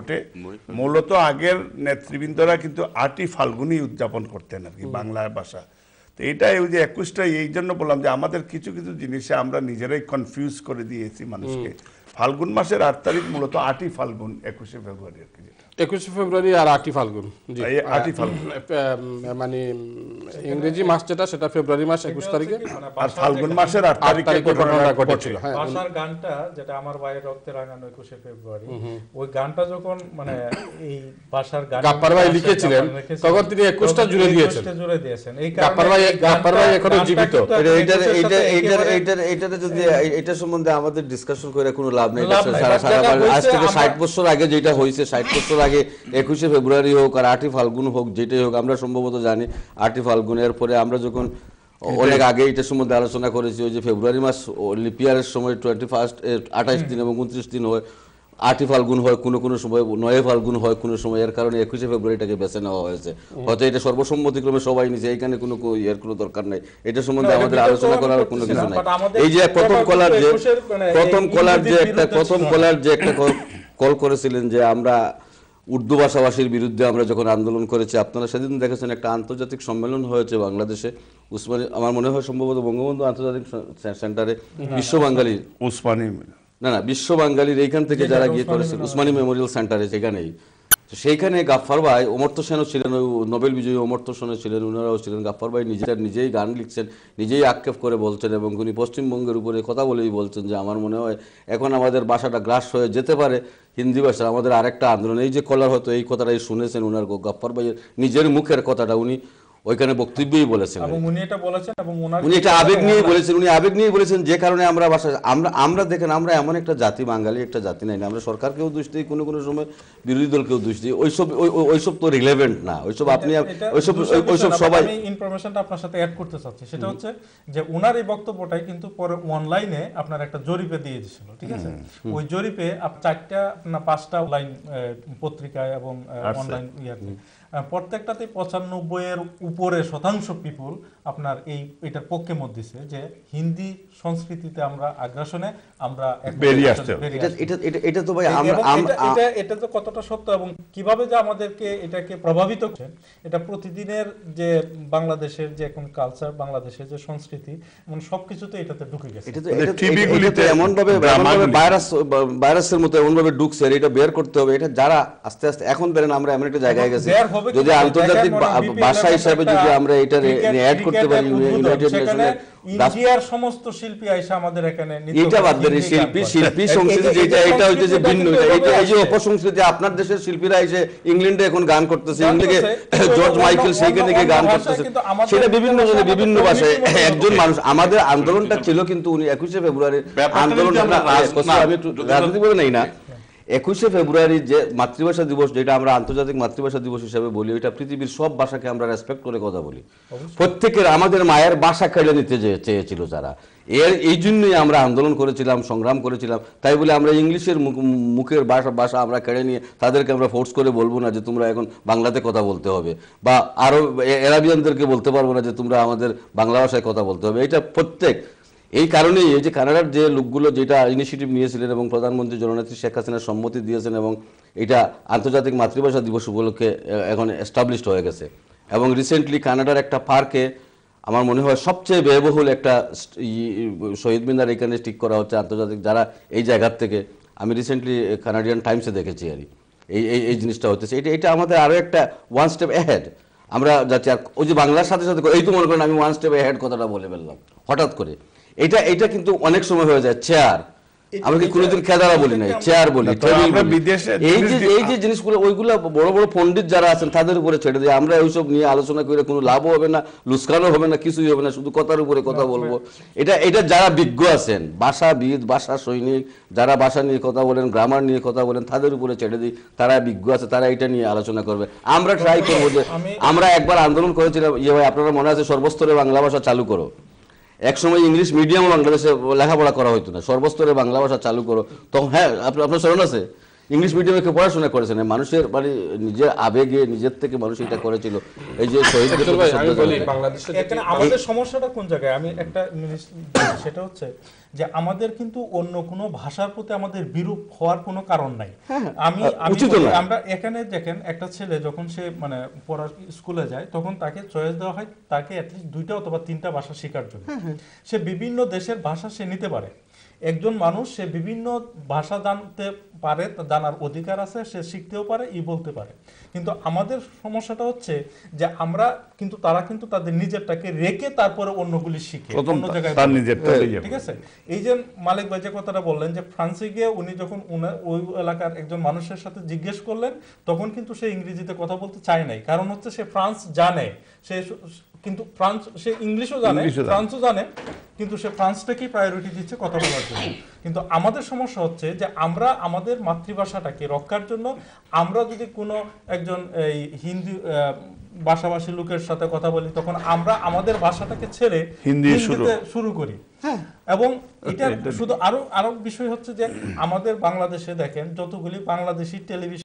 ওঠে মূলত আগের নেতৃবৃন্দরা কিন্তু আটই ফাল্গুনি উদযাপন করতেন আর কি বাংলা ভাষা। তো এটাই ওই যে একুশটাই এই জন্য বললাম যে আমাদের কিছু কিছু জিনিসে আমরা নিজেরাই কনফিউজ করে দিয়েছি মানুষকে। ফাল্গুন মাসের আট তারিখ মূলত আটই ফাল্গুন একুশে ফেব্রুয়ারি আর কি যেটা। একুশে ফেব্রুয়ারি আর আটই ফাল্গুন আটই ফাল্গুন। মানে ইংরেজি মাস যেটা সেটা ফেব্রুয়ারি মাস একুশ তারিখে। আর ফাল্গুন মাসের আট তারিখে ঘটনাটা ঘটেছিল। ঘটে হ্যাঁ ভাষার গানটা যেটা আমার বাইরে রক্তে রাঙানো একুশে ফেব্রুয়ারি ওই গানটা যখন মানে এই ভাষার গান গাপ্পার ভাই লিখেছিলেন, তখন তিনি 21টা জুড়ে দিয়েছেন। জুড়ে দিয়েছেন। এই গাপ্পার ভাই- গাপ্পার ভাই এখনও জীবিত। এটা- এইটার এইটার এইটার এইটার যদি এটা সম্বন্ধে আমাদের ডিসকাশন করে কোনো লাভ লাভ নেই। সারা সারা আজ থেকে ষাট বছর আগে যেটা হয়েছে ষাট বছর আগে একুশে ফেব্রুয়ারি হোক আর আটই ফাল্গুন হোক যেটাই হোক আমরা সম্ভবত জানি আটই ফাল্গুনের পরে আমরা যখন অনেক আগে এটার সম্বন্ধে আলোচনা করেছি ওই যে ফেব্রুয়ারি মাস লিপিয়ারের সময় টোয়েন্টি ফার্স্ট আঠাইশ দিন এবং উনত্রিশ দিন হয়। আটই ফাল্গুন হয় কোনো কোনো সময় নয় ফাল্গুন হয় কোনো সময় এর কারণে একুশে ফেব্রুয়ারিটাকে বেছে নেওয়া হয়েছে। হয়তো এটা সর্বসম্মতিক্রমে সবাই নিছে এইখানে কোনো ইয়ের কোনো দরকার নেই। এটা সম্বন্ধে আমাদের আলোচনা করার কোনো কিছু নাই। এই যে প্রথম কলার যে মানে প্রথম কলার যে একটা প্রথম কলার যে একটা কল করেছিলেন যে আমরা উর্দু ভাষাভাষীর বিরুদ্ধে আমরা যখন আন্দোলন করেছি আপনারা সেদিন দেখেছেন একটা আন্তর্জাতিক সম্মেলন হয়েছে বাংলাদেশে। উসমানী আমার মনে হয় সম্ভবত বঙ্গবন্ধু আন্তর্জাতিক সেন্টারে বিশ্ব বাঙালি উসমানী না না বিশ্ব বাঙালির এইখান থেকে যারা গিয়ে করেছেন উসমানী মেমোরিয়াল সেন্টারে সেখানেই তো সেইখানে গাফফার ভাই অমর্ত্য সেনও ছিলেন ওই নোবেল বিজয়ী অমর্ত্য সেনও ছিলেন ওনারাও ছিলেন। গাফফার ভাই নিজের নিজেই গান লিখছেন নিজেই আক্ষেপ করে বলছেন এবং উনি পশ্চিমবঙ্গের উপরে কথা বলেই বলছেন যে আমার মনে হয় এখন আমাদের ভাষাটা গ্রাস হয়ে যেতে পারে। হিন্দি ভাষা আমাদের আরেকটা আন্দোলন এই যে কলার হয়তো এই কথাটাই শুনেছেন ওনার গাফফার ভাইয়ের নিজের মুখের কথাটা উনি ওইখানে বক্তব্যই বলেছেন উনি। এটা বলেছেন এবং উনি এটা আবেগ নিয়ে বলেছেন উনি আবেগ নিয়ে বলেছেন যে কারণে আমরা ভাষা আমরা আমরা দেখেন আমরা এমন একটা জাতি বাঙালি একটা জাতি নাই না। আমরা সরকারকেও দোষ দিই কোনো কোনো সময় বিরোধী দলকেও দোষ দিই। ওইসব ওই- ওই- ওইসব তো রিলেভেন্ট না। ওইসব আপনি ওইসব ওইসব সবাই ইনফরমেশনটা আপনার সাথে অ্যাড করতে চাচ্ছি। সেটা হচ্ছে যে ওনার এই বক্তব্যটাই কিন্তু পরে অনলাইনে আপনার একটা জরিপে দিয়ে দিয়েছিল ঠিক আছে? ওই জরিপে চারটা না পাঁচটা অনলাইন পত্রিকায় এবং অনলাইন ইয়াতে প্রত্যেকটাতে পঁচানব্বই এর উপরে শতাংশ পিপুল আপনার এই এটার পক্ষে মত দিছে যে হিন্দি সংস্কৃতিতে আমরা আগ্রাসনে আমরা বেরিয়ে আসতে এটা এটা এটা তো ভাই আমরা এটা- এটা তো কতটা সত্য এবং কীভাবে যে আমাদেরকে এটাকে প্রভাবিত করছে এটা প্রতিদিনের যে বাংলাদেশের যে এখন কালচার বাংলাদেশের যে সংস্কৃতি এবং সবকিছুতে এটাতে ঢুকে গেছে। এটা তো তো- এটা- গুলিতে এমন ভাবে এমন। ভাইরাস ভাইরাসের মতো এমন ভাবে ঢুকছে এটা বের করতে হবে। এটা যারা আস্তে আস্তে এখন বেরেন আমরা এমন একটা জায়গায় গেছি। যদি আন্তর্জাতিক মনে ভাষা হিসাবে যদি আমরা এটা অ্যাড করতে পারি ইউনাইটেড নেশনের ইন্ডিয়ার সমস্ত শিল্পী আইসা আমাদের এখানে এটা বাদ দেন শিল্পী শিল্পী সংস্কৃতি যেটা এটা হইতেছে ভিন্ন এটা এই যে অপসংস্কৃতি আপনার দেশের শিল্পীরা এসে ইংল্যান্ডে এখন গান করতেছে ইংল্যান্ডে জর্জ মাইকেল সেইখানে গিয়ে গান করতেছে। সেটা বিভিন্ন জনে বিভিন্ন ভাষায় একজন মানুষ আমাদের আন্দোলনটা ছিল কিন্তু উনি একুশে ফেব্রুয়ারি আন্দোলন আমরা আমি রাজনীতি বলে নেই না। একুশে ফেব্রুয়ারি যে মাতৃভাষা দিবস যেটা আমরা আন্তর্জাতিক মাতৃভাষা দিবস হিসাবে বলি ওইটা পৃথিবীর সব ভাষাকে আমরা রেসপেক্ট করে কথা বলি। প্রত্যেকের আমাদের মায়ের ভাষা কেড়ে নিতে চেয়েছিল যারা। এর এই জন্যই আমরা আন্দোলন করেছিলাম সংগ্রাম করেছিলাম। তাই বলে আমরা ইংলিশের মুখ- মুখের ভাষা ভাষা আমরা কেড়ে নিয়ে তাদেরকে আমরা ফোর্স করে বলব না যে তোমরা এখন বাংলাতে কথা বলতে হবে। বা আরও এরাবিয়ানদেরকে বলতে পারব না যে তোমরা আমাদের বাংলা ভাষায় কথা বলতে হবে। এটা প্রত্যেক এই কারণেই এই যে কানাডার যে লোকগুলো যেটা ইনিশিয়েটিভ নিয়েছিলেন এবং প্রধানমন্ত্রী জননেত্রী শেখ হাসিনার সম্মতি দিয়েছেন এবং এটা আন্তর্জাতিক মাতৃভাষা দিবস উপলক্ষে এখন এস্টাবলিশড হয়ে গেছে এবং রিসেন্টলি কানাডার একটা পার্কে আমার মনে হয় সবচেয়ে ব্যয়বহুল একটা শহীদ মিনার এখানে ঠিক করা হচ্ছে আন্তর্জাতিক, যারা এই জায়গার থেকে, আমি রিসেন্টলি কানাডিয়ান টাইমসে দেখেছি আর। এই এই জিনিসটা হতেছে এটা এটা আমাদের আরও একটা ওয়ান স্টেপ অ্যাহেড আমরা যাচ্ছি, আর ওই যে বাংলার সাথে সাথে এই তো মনে করেন আমি ওয়ান স্টেপ হেড কথাটা বলে ফেললাম, হঠাৎ করে। এটা এটা কিন্তু অনেক সময় হয়ে যায় চেয়ার আমি কি কোনোদিন খেদারা বলি নাই চেয়ার বলি টেবিল আমরা বিদেশে এই যে এই যে জিনিসগুলো ওইগুলো বড় বড় পণ্ডিত যারা আছেন তাদের উপরে ছেড়ে দিই আমরা ওইসব নিয়ে আলোচনা করে কোনো লাভও হবে না লুস্কানও হবে না কিছুই হবে না শুধু কথার উপরে কথা বলব। এটা এটা যারা বিজ্ঞ আছেন ভাষাবিদ ভাষা সৈনিক যারা ভাষা নিয়ে কথা বলেন গ্রামার নিয়ে কথা বলেন তাদের উপরে ছেড়ে দিই। তারা বিজ্ঞ আছে তারা এটা নিয়ে আলোচনা করবে। আমরা ট্রাই করব যে আমরা একবার আন্দোলন করেছিলাম ইয়ে ভাই আপনারা মনে আছে সর্বস্তরে বাংলা ভাষা চালু করো। এক সময় ইংলিশ মিডিয়াম বাংলাদেশে লেখাপড়া করা হতো না। সর্বস্তরে বাংলা ভাষা চালু করো। তখন হ্যাঁ আপনি- আপনার স্মরণ আছে? ইংলিশ মিডিয়ামে কেউ পড়াশোনা করেছে না। মানুষের মানে নিজের আবেগে নিজের থেকে মানুষ এটা করেছিল। এই যে আমি এখানে আমাদের সমস্যাটা কোন জায়গায়? আমি একটা সেটা হচ্ছে যে আমাদের কিন্তু অন্য কোনো ভাষার প্রতি আমাদের বিরূপ হওয়ার কোনো কারণ নাই। আমি আমি উচিত বলি, না। আমরা এখানে দেখেন একটা ছেলে যখন সে মানে পড়ার স্কুলে যায় তখন তাকে চয়েস দেওয়া হয় তাকে অ্যাটলিস্ট দুইটা অথবা তিনটা ভাষা শেখার জন্য। সে বিভিন্ন দেশের ভাষা সে নিতে পারে। একজন মানুষ সে বিভিন্ন ভাষা জানতে পারে জানার অধিকার আছে সে শিখতেও পারে ই বলতে পারে। কিন্তু আমাদের সমস্যাটা হচ্ছে যে আমরা কিন্তু তারা কিন্তু তাদের নিজেরটাকে রেখে তারপরে অন্যগুলি শিখে। অন্য জায়গায় নিয়ে ঠিক আছে? এই যে মালিক ভাই যে কথাটা বললেন যে ফ্রান্সে গিয়ে উনি যখন ওই এলাকার একজন মানুষের সাথে জিজ্ঞেস করলেন তখন কিন্তু সে ইংরেজিতে কথা বলতে চায় নাই। কারণ হচ্ছে সে ফ্রান্স জানে। স- কিন্তু ফ্রান্স সে ইংলিশও জানে। ফ্রান্সও জানে কিন্তু সে ফ্রান্সটাকেই প্রায়োরিটি দিচ্ছে কথা বলার জন্য কিন্তু আমাদের সমস্যা হচ্ছে যে আমরা আমাদের মাতৃভাষাটাকে রক্ষার জন্য আমরা যদি কোনো একজন এই হিন্দি আহ, ভাষাভাষী লোকের সাথে কথা বলি তখন আমরা আমাদের ভাষাটাকে ছেড়ে হিন্দি শুরু। হিন্দিতে শুরু করি এবং এটা শুধু আরও আরও বিষয় হচ্ছে যে আমাদের বাংলাদেশে দেখেন যতগুলি বাংলাদেশি টেলিভিশন